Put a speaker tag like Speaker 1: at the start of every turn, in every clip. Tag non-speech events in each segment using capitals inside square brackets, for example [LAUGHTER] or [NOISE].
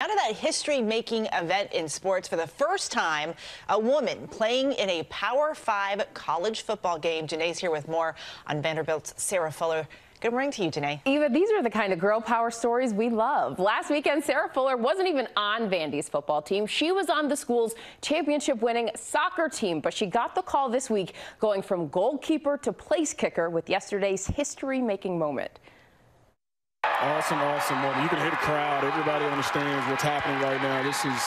Speaker 1: Out of that history-making event in sports for the first time, a woman playing in a Power 5 college football game. Janae's here with more on Vanderbilt's Sarah Fuller. Good morning to you, Janae.
Speaker 2: Eva, these are the kind of girl power stories we love. Last weekend, Sarah Fuller wasn't even on Vandy's football team. She was on the school's championship winning soccer team, but she got the call this week going from goalkeeper to place kicker with yesterday's history making moment.
Speaker 3: Awesome, awesome moment. You can hear the crowd. Everybody understands what's happening right now. This is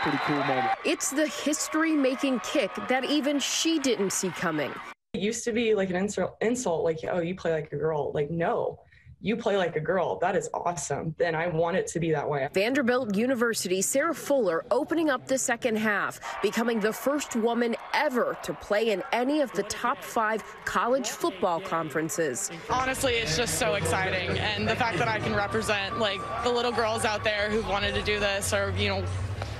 Speaker 3: pretty cool moment.
Speaker 2: It's the history-making kick that even she didn't see coming.
Speaker 4: It used to be like an insult, insult like, oh, you play like a girl. Like, no, you play like a girl. That is awesome. Then I want it to be that way.
Speaker 2: Vanderbilt University, Sarah Fuller opening up the second half, becoming the first woman ever to play in any of the top five college football conferences.
Speaker 5: Honestly, it's just so exciting. And the fact that I can represent like the little girls out there who wanted to do this or, you know,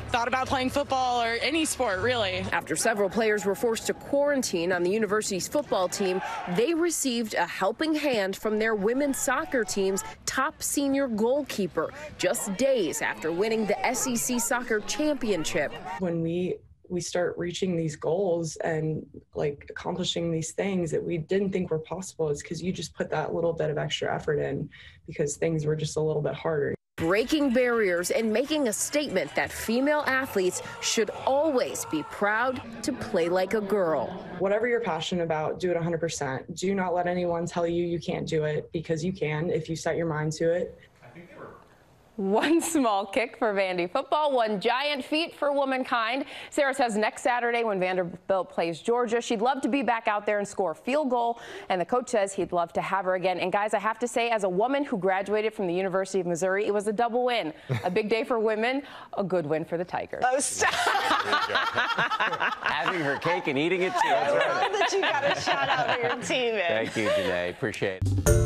Speaker 5: thought about playing football or any sport, really.
Speaker 2: After several players were forced to quarantine on the university's football team, they received a helping hand from their women's soccer team's top senior goalkeeper just days after winning the SEC soccer championship.
Speaker 4: When we we start reaching these goals and like accomplishing these things that we didn't think were possible is because you just put that little bit of extra effort in because things were just a little bit harder
Speaker 2: breaking barriers and making a statement that female athletes should always be proud to play like a girl.
Speaker 4: Whatever you're passionate about, do it 100%. Do not let anyone tell you you can't do it because you can if you set your mind to it.
Speaker 2: One small kick for Vandy football, one giant feat for womankind. Sarah says next Saturday when Vanderbilt plays Georgia, she'd love to be back out there and score a field goal. And the coach says he'd love to have her again. And guys, I have to say, as a woman who graduated from the University of Missouri, it was a double win. a big day for women, a good win for the Tigers.
Speaker 1: Oh, stop. [LAUGHS]
Speaker 6: Having her cake and eating it too.
Speaker 1: I love that you got a shout out to your team.
Speaker 6: Thank you, Janae. Appreciate it.